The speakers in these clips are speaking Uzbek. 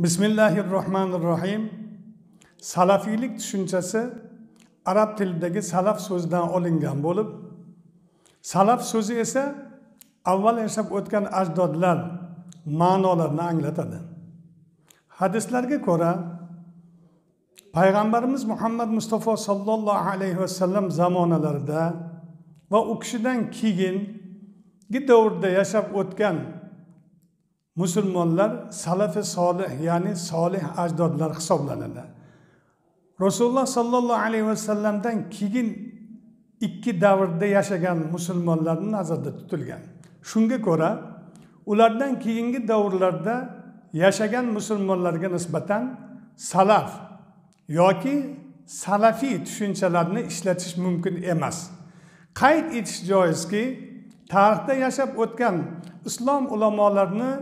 bismillahi rohmanir rohim salafiylik tushunchasi arab tilidagi salaf so'zidan olingan bo'lib salaf so'zi esa avval yashab o'tgan ajdodlar ma'nolarini anglatadi. Hadislarga ko'ra payg'ambarimiz muhammad mustafa sollallohu alayhi vasallam zamonalarida va u kishidan keyingi davrda yashab o'tgan musulmonlar salafi solih ya'ni solih ajdodlar hisoblanadi. Rasululloh sollallohu alayhi vasallamdan keyin ikki davrda yashagan musulmonlarni nazarda tutilgan. Shunga ko'ra ulardan keyingi davrlarda yashagan musulmonlarga nisbatan salaf yoki salafiy tushunchalarni ishlatish mumkin emas. Qayd etish joizki tarixda yashab o'tgan islom ulamolarini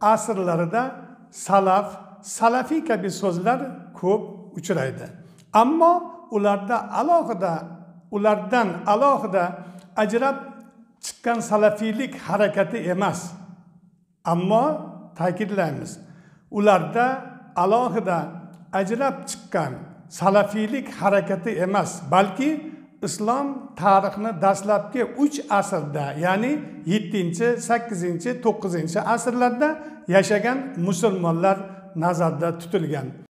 asrlarida salaf salafiy kabi so'zlar ko'p uchraydi. Ammo ularda alohida ulardan alohida ajrab chiqqan salafiylik harakati emas. Ammo ta'kidlaymiz ularda alohida ajrab chiqqan salafiylik harakati emas balki islom tarixini dastlabki uch asrda ya'ni yettinchi sakkizinchi to'qqizinchi asrlarda yashagan musulmonlar nazarda tutilgan.